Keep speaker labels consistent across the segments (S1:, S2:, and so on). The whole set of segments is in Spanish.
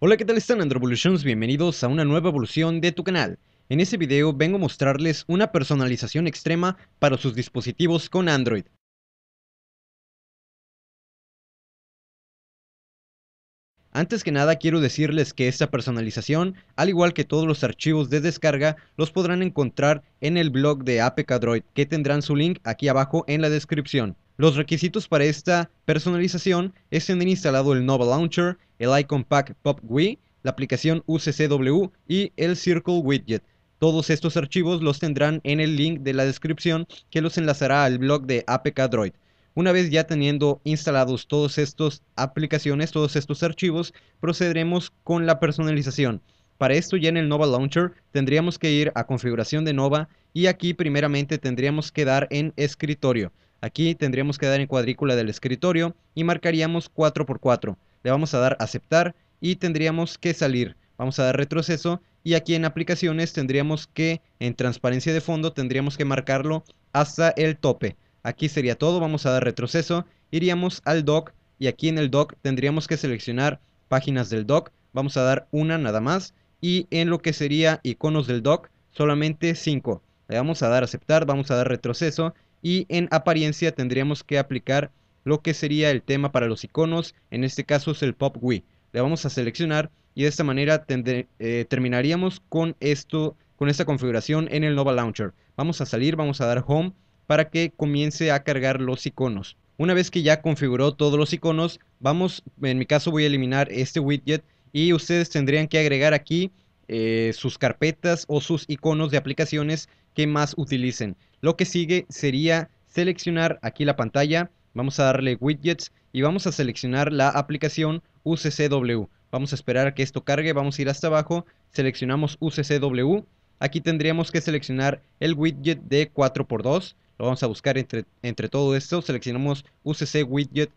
S1: Hola, ¿qué tal están Androvolutions? Bienvenidos a una nueva evolución de tu canal. En este video vengo a mostrarles una personalización extrema para sus dispositivos con Android. Antes que nada quiero decirles que esta personalización, al igual que todos los archivos de descarga, los podrán encontrar en el blog de APK Droid, que tendrán su link aquí abajo en la descripción. Los requisitos para esta personalización es tener instalado el Nova Launcher, el Icon Pack Pop GUI, la aplicación UCCW y el Circle Widget. Todos estos archivos los tendrán en el link de la descripción que los enlazará al blog de APK Droid. Una vez ya teniendo instalados todas estas aplicaciones, todos estos archivos, procederemos con la personalización. Para esto ya en el Nova Launcher tendríamos que ir a configuración de Nova y aquí primeramente tendríamos que dar en escritorio. Aquí tendríamos que dar en cuadrícula del escritorio y marcaríamos 4x4. Le vamos a dar aceptar y tendríamos que salir. Vamos a dar retroceso y aquí en aplicaciones tendríamos que en transparencia de fondo tendríamos que marcarlo hasta el tope. Aquí sería todo, vamos a dar retroceso, iríamos al dock y aquí en el dock tendríamos que seleccionar páginas del dock, vamos a dar una nada más y en lo que sería iconos del dock solamente 5. Le vamos a dar aceptar, vamos a dar retroceso y en apariencia tendríamos que aplicar lo que sería el tema para los iconos, en este caso es el Pop Wii. Le vamos a seleccionar y de esta manera eh, terminaríamos con esto, con esta configuración en el Nova Launcher. Vamos a salir, vamos a dar Home para que comience a cargar los iconos. Una vez que ya configuró todos los iconos, vamos, en mi caso voy a eliminar este widget y ustedes tendrían que agregar aquí eh, sus carpetas o sus iconos de aplicaciones que más utilicen. Lo que sigue sería seleccionar aquí la pantalla, vamos a darle widgets y vamos a seleccionar la aplicación UCCW. Vamos a esperar a que esto cargue, vamos a ir hasta abajo, seleccionamos UCCW. Aquí tendríamos que seleccionar el widget de 4x2. Lo vamos a buscar entre, entre todo esto. Seleccionamos UCC widget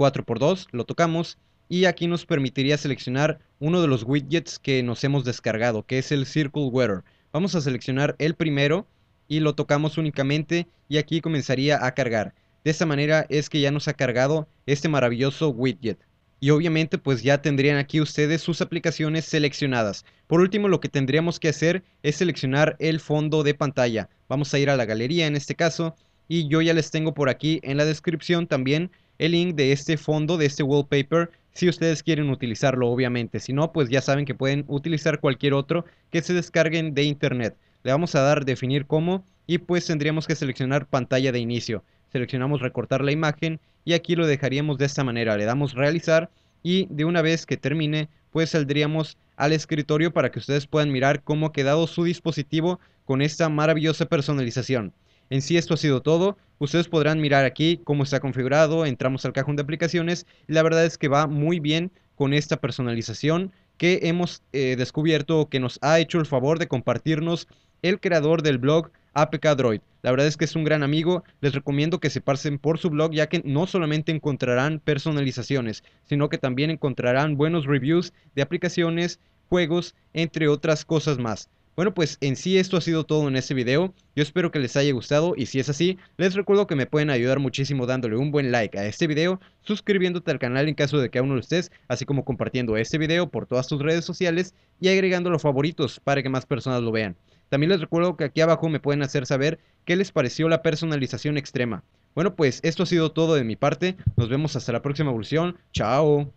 S1: 4x2, lo tocamos y aquí nos permitiría seleccionar uno de los widgets que nos hemos descargado, que es el Circle Weather. Vamos a seleccionar el primero y lo tocamos únicamente y aquí comenzaría a cargar. De esta manera es que ya nos ha cargado este maravilloso widget. Y obviamente pues ya tendrían aquí ustedes sus aplicaciones seleccionadas. Por último lo que tendríamos que hacer es seleccionar el fondo de pantalla. Vamos a ir a la galería en este caso y yo ya les tengo por aquí en la descripción también el link de este fondo, de este wallpaper, si ustedes quieren utilizarlo obviamente. Si no, pues ya saben que pueden utilizar cualquier otro que se descarguen de internet. Le vamos a dar definir como y pues tendríamos que seleccionar pantalla de inicio. Seleccionamos recortar la imagen y aquí lo dejaríamos de esta manera. Le damos realizar y de una vez que termine pues saldríamos al escritorio para que ustedes puedan mirar cómo ha quedado su dispositivo con esta maravillosa personalización. En sí esto ha sido todo. Ustedes podrán mirar aquí cómo está configurado. Entramos al cajón de aplicaciones. Y la verdad es que va muy bien con esta personalización que hemos eh, descubierto que nos ha hecho el favor de compartirnos el creador del blog APK Droid. La verdad es que es un gran amigo, les recomiendo que se pasen por su blog ya que no solamente encontrarán personalizaciones, sino que también encontrarán buenos reviews de aplicaciones, juegos, entre otras cosas más. Bueno, pues en sí esto ha sido todo en este video. Yo espero que les haya gustado y si es así, les recuerdo que me pueden ayudar muchísimo dándole un buen like a este video, suscribiéndote al canal en caso de que aún no lo estés, así como compartiendo este video por todas tus redes sociales y agregando los favoritos para que más personas lo vean. También les recuerdo que aquí abajo me pueden hacer saber qué les pareció la personalización extrema. Bueno, pues esto ha sido todo de mi parte. Nos vemos hasta la próxima evolución. Chao.